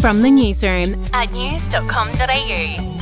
From the newsroom at news.com.au.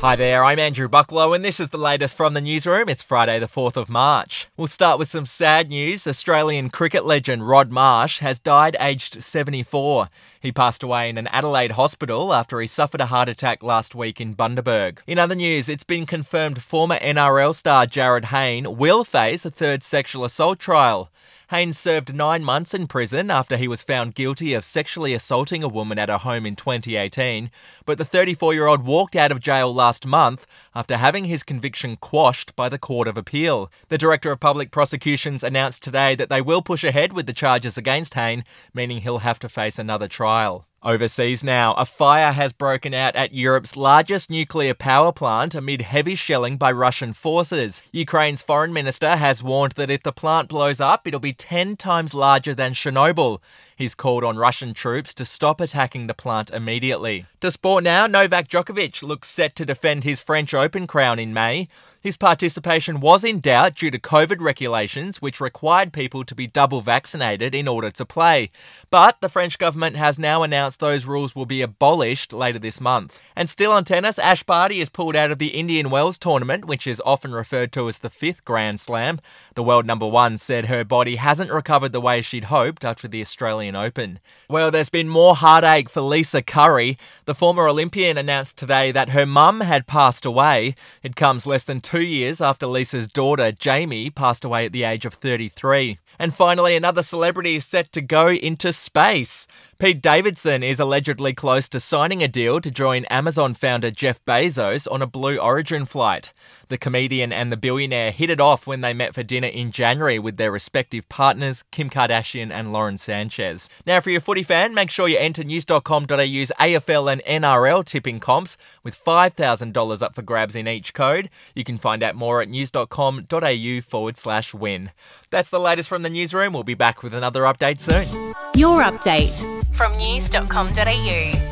Hi there, I'm Andrew Bucklow, and this is the latest from the newsroom. It's Friday, the 4th of March. We'll start with some sad news. Australian cricket legend Rod Marsh has died aged 74. He passed away in an Adelaide hospital after he suffered a heart attack last week in Bundaberg. In other news, it's been confirmed former NRL star Jarryd Hayne will face a third sexual assault trial. Haynes served nine months in prison after he was found guilty of sexually assaulting a woman at her home in 2018. But the 34 year old walked out of jail last month after having his conviction quashed by the Court of Appeal. The Director of Public Prosecutions announced today that they will push ahead with the charges against Hayne, meaning he'll have to face another trial. Overseas now, a fire has broken out at Europe's largest nuclear power plant amid heavy shelling by Russian forces. Ukraine's foreign minister has warned that if the plant blows up, it'll be 10 times larger than Chernobyl. He's called on Russian troops to stop attacking the plant immediately. To sport now, Novak Djokovic looks set to defend his French Open crown in May. His participation was in doubt due to COVID regulations, which required people to be double vaccinated in order to play. But the French government has now announced those rules will be abolished later this month. And still on tennis, Ash Barty is pulled out of the Indian Wells tournament, which is often referred to as the fifth Grand Slam. The world number one said her body hasn't recovered the way she'd hoped after the Australian Australian Open. Well, there's been more heartache for Lisa Curry. The former Olympian announced today that her mum had passed away. It comes less than two years after Lisa's daughter, Jaimi, passed away at the age of 33. And finally, another celebrity is set to go into space. Pete Davidson is allegedly close to signing a deal to join Amazon founder Jeff Bezos on a Blue Origin flight. The comedian and the billionaire hit it off when they met for dinner in January with their respective partners, Kim Kardashian and Lauren Sanchez. Now, for your footy fan, make sure you enter news.com.au's AFL and NRL tipping comps with $5,000 up for grabs in each code. You can find out more at news.com.au forward slash win. That's the latest from the newsroom. We'll be back with another update soon. Your update from news.com.au.